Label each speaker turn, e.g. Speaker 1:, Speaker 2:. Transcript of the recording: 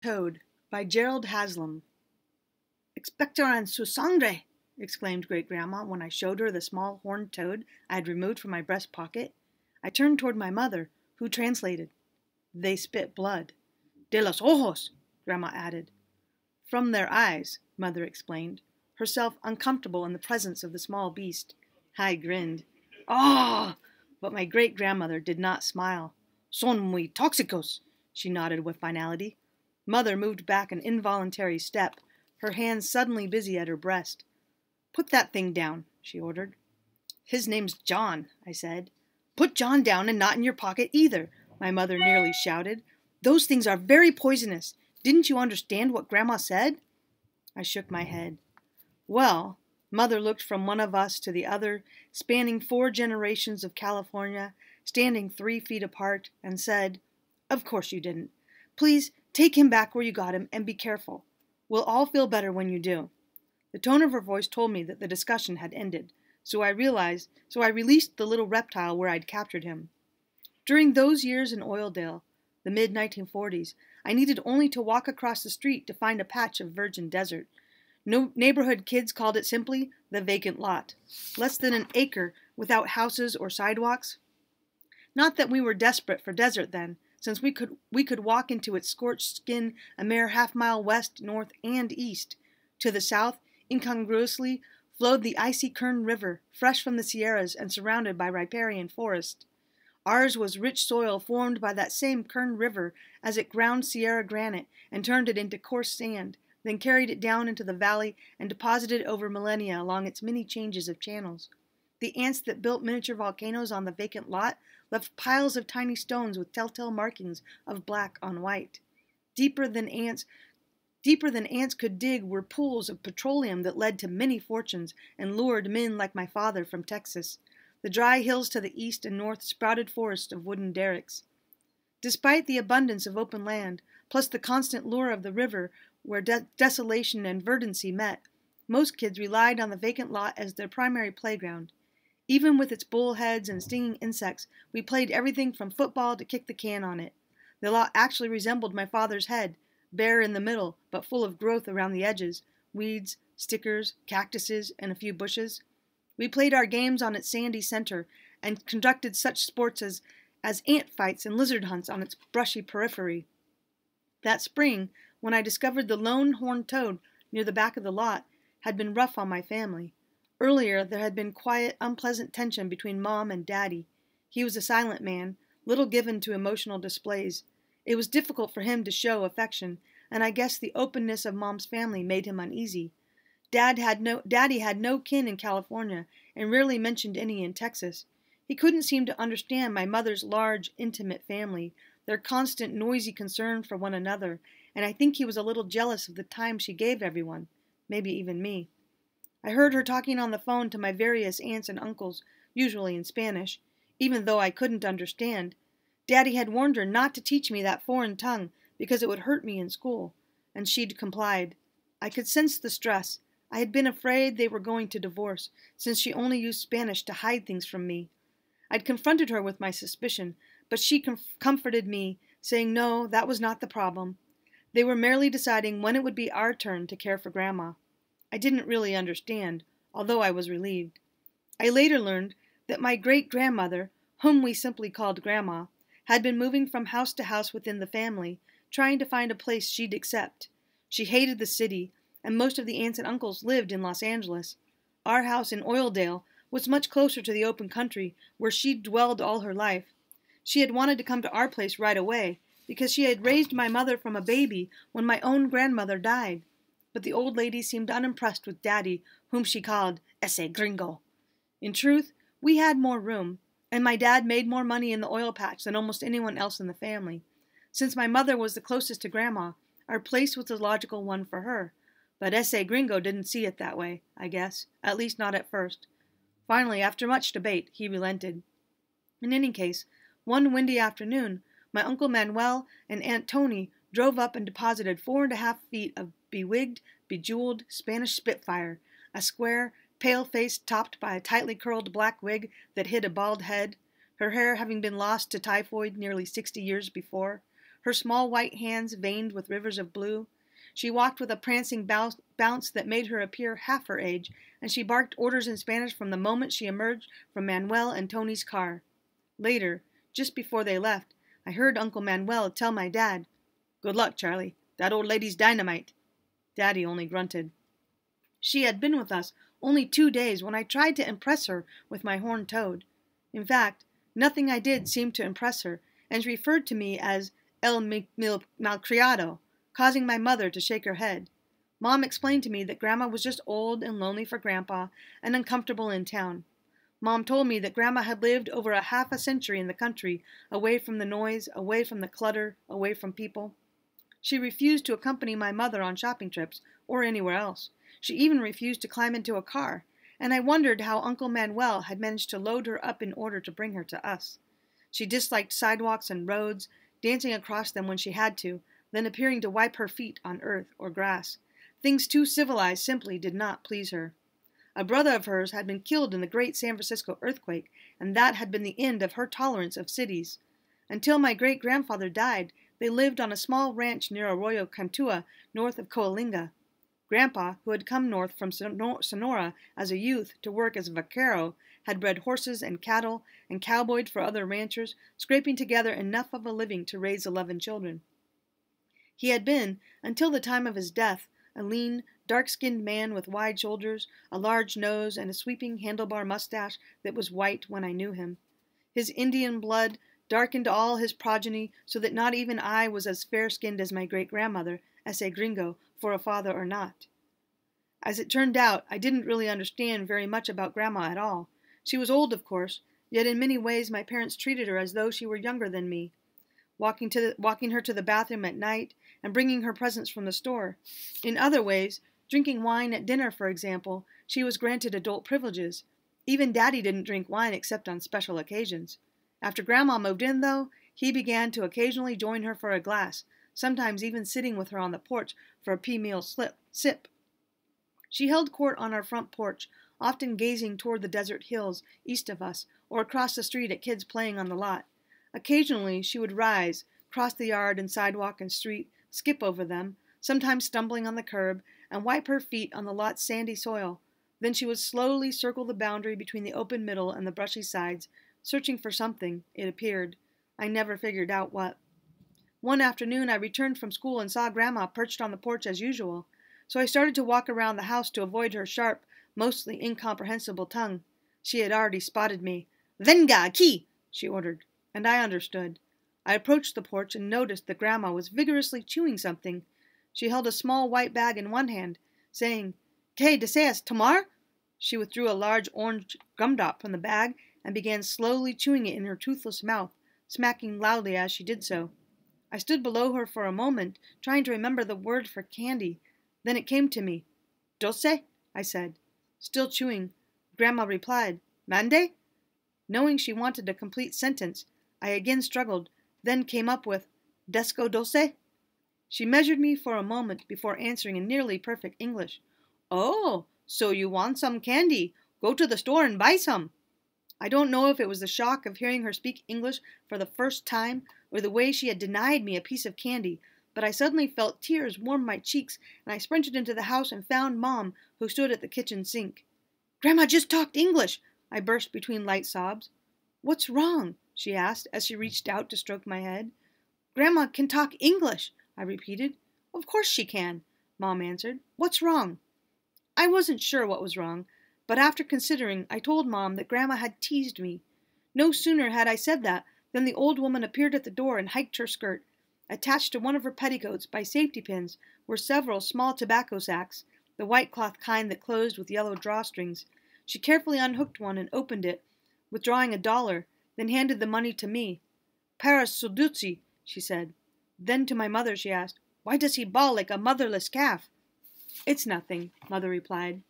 Speaker 1: Toad by Gerald Haslam. Expector en su sangre! exclaimed Great Grandma when I showed her the small horned toad I had removed from my breast pocket. I turned toward my mother, who translated. They spit blood. De los ojos, Grandma added. From their eyes, Mother explained, herself uncomfortable in the presence of the small beast. I grinned. Ah! Oh! But my great grandmother did not smile. Son muy toxicos, she nodded with finality. Mother moved back an involuntary step, her hands suddenly busy at her breast. Put that thing down, she ordered. His name's John, I said. Put John down and not in your pocket either, my mother nearly shouted. Those things are very poisonous. Didn't you understand what Grandma said? I shook my head. Well, Mother looked from one of us to the other, spanning four generations of California, standing three feet apart, and said, Of course you didn't. Please Take him back where you got him and be careful. We'll all feel better when you do. The tone of her voice told me that the discussion had ended, so I realized, so I released the little reptile where I'd captured him. During those years in Oildale, the mid 1940s, I needed only to walk across the street to find a patch of virgin desert. No neighborhood kids called it simply the vacant lot. Less than an acre without houses or sidewalks. Not that we were desperate for desert then, since we could we could walk into its scorched skin a mere half mile west, north, and east. To the south, incongruously, flowed the icy Kern River, fresh from the Sierras and surrounded by riparian forest. Ours was rich soil formed by that same Kern River as it ground Sierra granite and turned it into coarse sand, then carried it down into the valley and deposited over millennia along its many changes of channels. The ants that built miniature volcanoes on the vacant lot left piles of tiny stones with telltale markings of black on white. Deeper than ants Deeper than ants could dig were pools of petroleum that led to many fortunes and lured men like my father from Texas. The dry hills to the east and north sprouted forests of wooden derricks. Despite the abundance of open land, plus the constant lure of the river where de desolation and verdancy met, most kids relied on the vacant lot as their primary playground. Even with its bullheads and stinging insects, we played everything from football to kick the can on it. The lot actually resembled my father's head, bare in the middle, but full of growth around the edges weeds, stickers, cactuses, and a few bushes. We played our games on its sandy center and conducted such sports as, as ant fights and lizard hunts on its brushy periphery. That spring, when I discovered the lone horned toad near the back of the lot, had been rough on my family. Earlier, there had been quiet, unpleasant tension between Mom and Daddy. He was a silent man, little given to emotional displays. It was difficult for him to show affection, and I guess the openness of Mom's family made him uneasy. Dad had no, Daddy had no kin in California and rarely mentioned any in Texas. He couldn't seem to understand my mother's large, intimate family, their constant, noisy concern for one another, and I think he was a little jealous of the time she gave everyone, maybe even me. I heard her talking on the phone to my various aunts and uncles, usually in Spanish, even though I couldn't understand. Daddy had warned her not to teach me that foreign tongue because it would hurt me in school, and she'd complied. I could sense the stress. I had been afraid they were going to divorce, since she only used Spanish to hide things from me. I'd confronted her with my suspicion, but she comforted me, saying no, that was not the problem. They were merely deciding when it would be our turn to care for Grandma. I didn't really understand, although I was relieved. I later learned that my great grandmother, whom we simply called Grandma, had been moving from house to house within the family, trying to find a place she'd accept. She hated the city, and most of the aunts and uncles lived in Los Angeles. Our house in Oildale was much closer to the open country where she'd dwelled all her life. She had wanted to come to our place right away because she had raised my mother from a baby when my own grandmother died but the old lady seemed unimpressed with Daddy, whom she called ese gringo. In truth, we had more room, and my dad made more money in the oil patch than almost anyone else in the family. Since my mother was the closest to Grandma, our place was the logical one for her. But ese gringo didn't see it that way, I guess, at least not at first. Finally, after much debate, he relented. In any case, one windy afternoon, my Uncle Manuel and Aunt Tony drove up and deposited four and a half feet of bewigged, bejeweled Spanish Spitfire, a square, pale face topped by a tightly curled black wig that hid a bald head, her hair having been lost to typhoid nearly sixty years before, her small white hands veined with rivers of blue. She walked with a prancing bounce that made her appear half her age, and she barked orders in Spanish from the moment she emerged from Manuel and Tony's car. Later, just before they left, I heard Uncle Manuel tell my dad, Good luck, Charlie. That old lady's dynamite. Daddy only grunted. She had been with us only two days when I tried to impress her with my horned toad. In fact, nothing I did seemed to impress her, and she referred to me as El Mil Malcriado, causing my mother to shake her head. Mom explained to me that Grandma was just old and lonely for Grandpa and uncomfortable in town. Mom told me that Grandma had lived over a half a century in the country, away from the noise, away from the clutter, away from people. She refused to accompany my mother on shopping trips or anywhere else. She even refused to climb into a car, and I wondered how Uncle Manuel had managed to load her up in order to bring her to us. She disliked sidewalks and roads, dancing across them when she had to, then appearing to wipe her feet on earth or grass. Things too civilized simply did not please her. A brother of hers had been killed in the great San Francisco earthquake, and that had been the end of her tolerance of cities. Until my great grandfather died, they lived on a small ranch near Arroyo Cantua, north of Coalinga. Grandpa, who had come north from Sonora as a youth to work as a vaquero, had bred horses and cattle and cowboyed for other ranchers, scraping together enough of a living to raise eleven children. He had been, until the time of his death, a lean, dark skinned man with wide shoulders, a large nose, and a sweeping handlebar mustache that was white when I knew him. His Indian blood darkened all his progeny so that not even I was as fair skinned as my great grandmother, as a gringo, for a father or not. As it turned out, I didn't really understand very much about Grandma at all. She was old, of course, yet in many ways my parents treated her as though she were younger than me, walking, to the, walking her to the bathroom at night and bringing her presents from the store. In other ways, drinking wine at dinner, for example, she was granted adult privileges. Even Daddy didn't drink wine except on special occasions. After Grandma moved in, though, he began to occasionally join her for a glass, sometimes even sitting with her on the porch for a pea meal slip, sip. She held court on our front porch, often gazing toward the desert hills east of us or across the street at kids playing on the lot. Occasionally she would rise, cross the yard and sidewalk and street, skip over them, sometimes stumbling on the curb, and wipe her feet on the lot's sandy soil. Then she would slowly circle the boundary between the open middle and the brushy sides, searching for something, it appeared. I never figured out what. One afternoon I returned from school and saw Grandma perched on the porch as usual, so I started to walk around the house to avoid her sharp, mostly incomprehensible tongue. She had already spotted me. Venga, aquí! she ordered, and I understood. I approached the porch and noticed that Grandma was vigorously chewing something. She held a small white bag in one hand, saying, Que deseas tomar? She withdrew a large orange gumdrop from the bag and began slowly chewing it in her toothless mouth, smacking loudly as she did so. I stood below her for a moment, trying to remember the word for candy. Then it came to me. Dulce? I said. Still chewing, Grandma replied, Mande? Knowing she wanted a complete sentence, I again struggled, then came up with Desco doce? She measured me for a moment before answering in nearly perfect English. Oh, so you want some candy? Go to the store and buy some. I don't know if it was the shock of hearing her speak English for the first time or the way she had denied me a piece of candy, but I suddenly felt tears warm my cheeks and I sprinted into the house and found Mom, who stood at the kitchen sink. Grandma just talked English, I burst between light sobs. What's wrong? she asked as she reached out to stroke my head. Grandma can talk English, I repeated. Of course she can, Mom answered. What's wrong? I wasn't sure what was wrong, but after considering, I told Mom that Grandma had teased me. No sooner had I said that than the old woman appeared at the door and hiked her skirt. Attached to one of her petticoats by safety pins were several small tobacco sacks, the white cloth kind that closed with yellow drawstrings. She carefully unhooked one and opened it, withdrawing a dollar then handed the money to me. Paris she said. Then to my mother she asked, Why does he bawl like a motherless calf? It's nothing, mother replied.